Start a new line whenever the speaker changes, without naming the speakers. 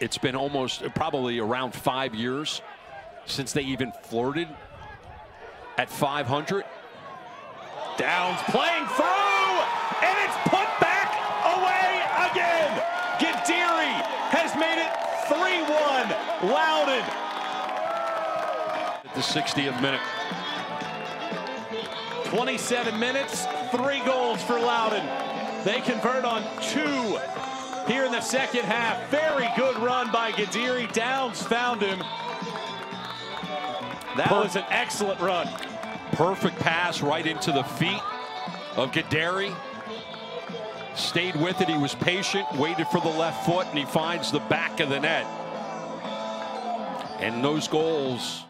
It's been almost probably around five years since they even flirted at 500.
Downs playing through, and it's put back away again. Guediri has made it 3-1. Loudoun.
At the 60th minute.
27 minutes, three goals for Loudoun. They convert on two here in the second half. Very by Guediri. Downs found him. That was an excellent run.
Perfect pass right into the feet of Guediri. Stayed with it. He was patient, waited for the left foot, and he finds the back of the net. And those goals